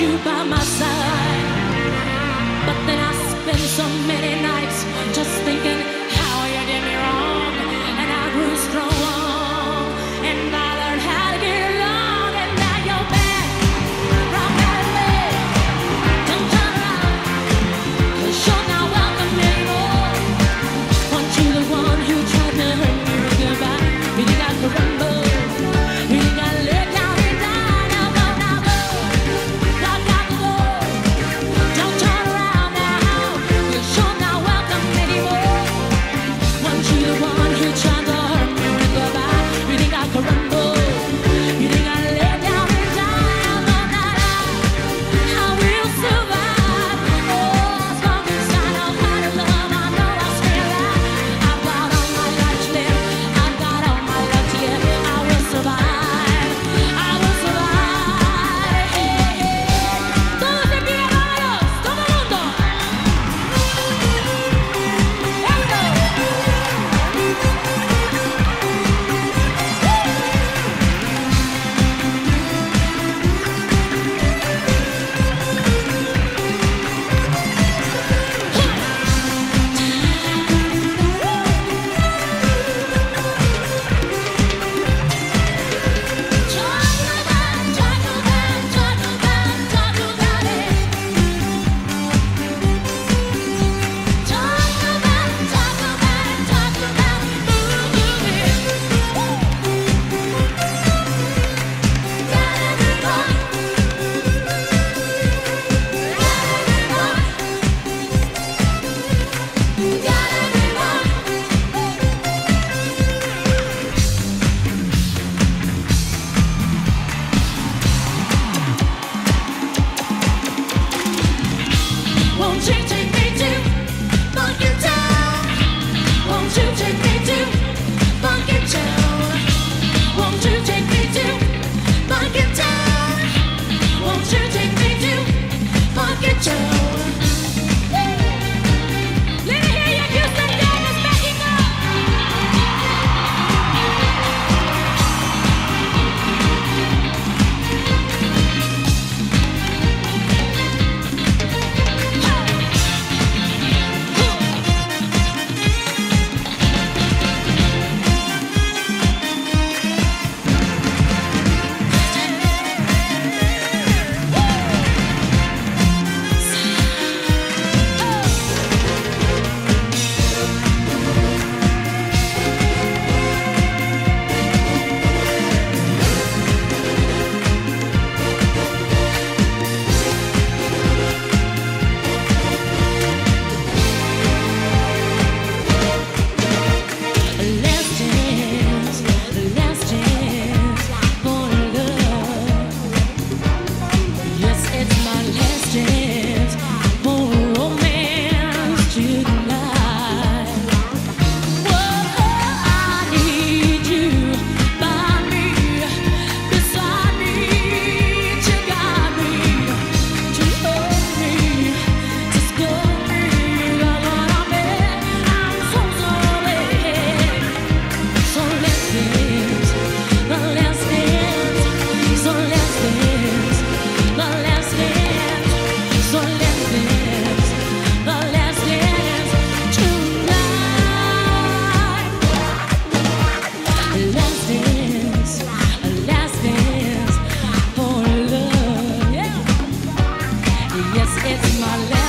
you by my it's my last